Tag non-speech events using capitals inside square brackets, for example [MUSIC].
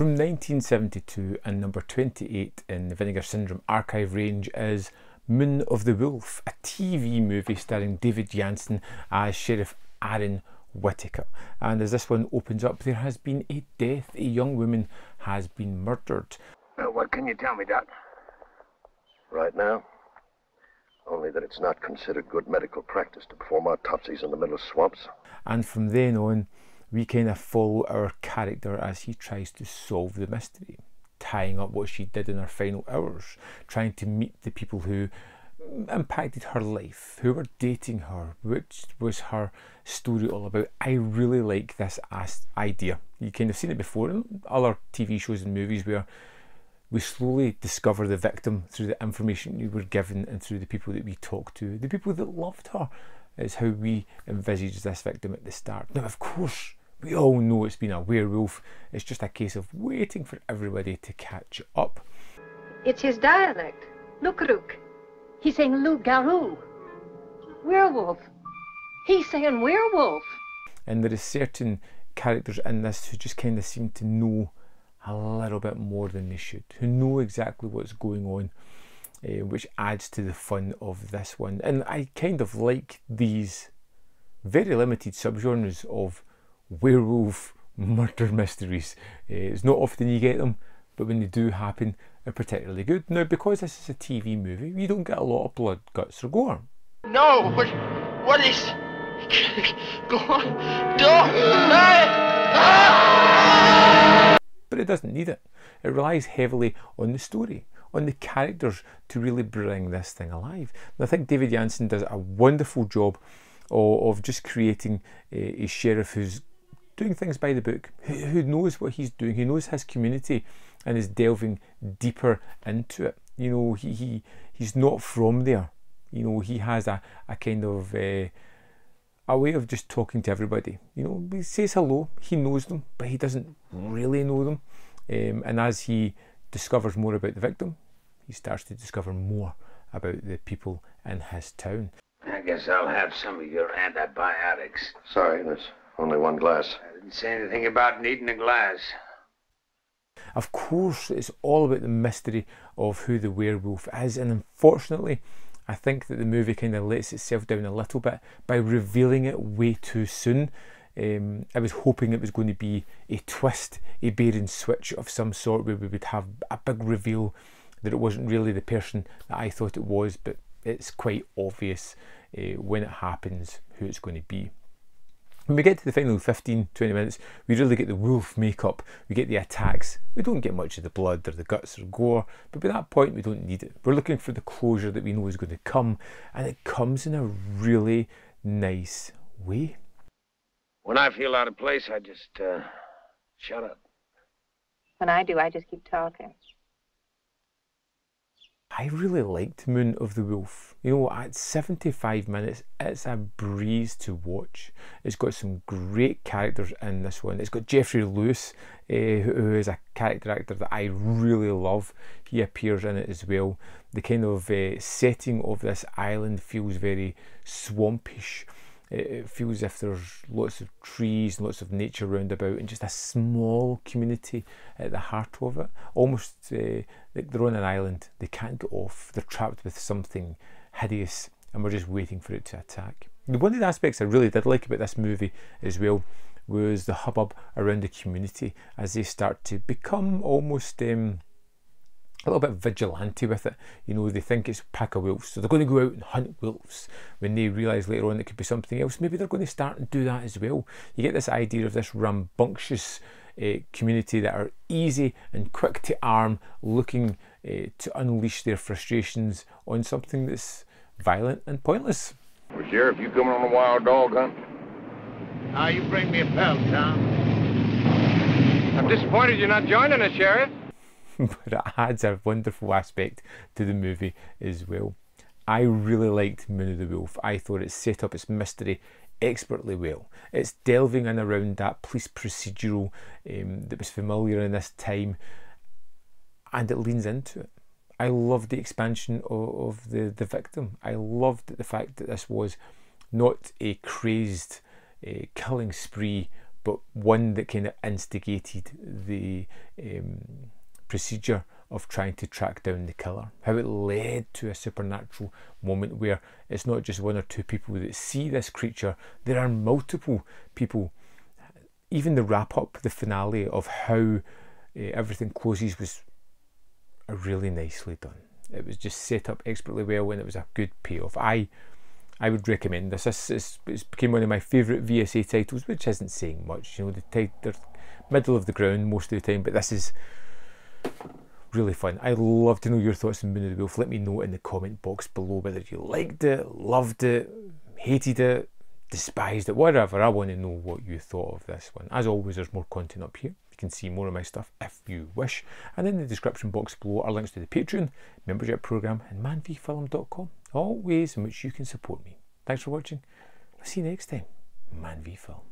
From 1972 and number 28 in the Vinegar Syndrome archive range is Moon of the Wolf, a TV movie starring David Janssen as Sheriff Aaron Whitaker. And as this one opens up, there has been a death. A young woman has been murdered. Uh, what can you tell me, Doc? Right now, only that it's not considered good medical practice to perform autopsies in the middle of swamps. And from then on, we kind of follow our character as he tries to solve the mystery, tying up what she did in her final hours, trying to meet the people who impacted her life, who were dating her, which was her story all about. I really like this idea. You kind of seen it before in other TV shows and movies where we slowly discover the victim through the information we were given and through the people that we talked to, the people that loved her, is how we envisage this victim at the start. Now, of course, we all know it's been a werewolf. It's just a case of waiting for everybody to catch up. It's his dialect. Lukaruk. He's saying loup garou. Werewolf. He's saying werewolf. And there is certain characters in this who just kind of seem to know a little bit more than they should, who know exactly what's going on, uh, which adds to the fun of this one. And I kind of like these very limited subgenres of werewolf murder mysteries. Uh, it's not often you get them, but when they do happen, they're particularly good. Now, because this is a TV movie, you don't get a lot of blood, guts, or gore. No, but what is. [LAUGHS] Go on. Don't. Ah! but it doesn't need it. It relies heavily on the story, on the characters to really bring this thing alive. And I think David Janssen does a wonderful job of, of just creating a, a, sheriff who's doing things by the book, who, who knows what he's doing, who knows his community and is delving deeper into it. You know, he, he he's not from there. You know, he has a, a kind of uh, a way of just talking to everybody. You know, he says hello, he knows them, but he doesn't really know them. Um, and as he discovers more about the victim, he starts to discover more about the people in his town. I guess I'll have some of your antibiotics. Sorry, there's only one glass. I didn't say anything about needing a glass. Of course, it's all about the mystery of who the werewolf is, and unfortunately, I think that the movie kind of lets itself down a little bit by revealing it way too soon. Um, I was hoping it was going to be a twist, a bait and switch of some sort where we would have a big reveal that it wasn't really the person that I thought it was, but it's quite obvious uh, when it happens who it's going to be. When we get to the final 15 20 minutes, we really get the wolf makeup, we get the attacks. We don't get much of the blood or the guts or gore, but by that point, we don't need it. We're looking for the closure that we know is going to come, and it comes in a really nice way. When I feel out of place, I just uh, shut up. When I do, I just keep talking. I really liked Moon of the Wolf. You know, at 75 minutes, it's a breeze to watch. It's got some great characters in this one. It's got Geoffrey Lewis, uh, who is a character actor that I really love. He appears in it as well. The kind of uh, setting of this island feels very swampish it feels as if there's lots of trees and lots of nature round about and just a small community at the heart of it. Almost uh, like they're on an island, they can't get off, they're trapped with something hideous and we're just waiting for it to attack. One of the aspects I really did like about this movie as well was the hubbub around the community as they start to become almost um, a little bit vigilante with it. You know, they think it's a pack of wolves, so they're going to go out and hunt wolves when they realise later on it could be something else. Maybe they're going to start and do that as well. You get this idea of this rambunctious uh, community that are easy and quick to arm, looking uh, to unleash their frustrations on something that's violent and pointless. Well, Sheriff, you coming on a wild dog hunt? Now you bring me a pelt, Tom. I'm disappointed you're not joining us, Sheriff. [LAUGHS] but it adds a wonderful aspect to the movie as well. I really liked Moon of the Wolf. I thought it set up its mystery expertly well. It's delving in around that police procedural um, that was familiar in this time and it leans into it. I loved the expansion of, of the, the victim. I loved the fact that this was not a crazed uh, killing spree but one that kind of instigated the um, procedure of trying to track down the killer. How it led to a supernatural moment where it's not just one or two people that see this creature, there are multiple people. Even the wrap up, the finale of how uh, everything closes was really nicely done. It was just set up expertly well and it was a good payoff. I I would recommend this. This became one of my favourite VSA titles, which isn't saying much. You know, the they're middle of the ground most of the time, but this is really fun. I'd love to know your thoughts on Moon of the Wolf. Let me know in the comment box below whether you liked it, loved it, hated it, despised it, whatever. I want to know what you thought of this one. As always, there's more content up here. You can see more of my stuff if you wish. And in the description box below are links to the Patreon, membership program, and manvfilm.com all ways in which you can support me. Thanks for watching. I'll see you next time. Man v Film.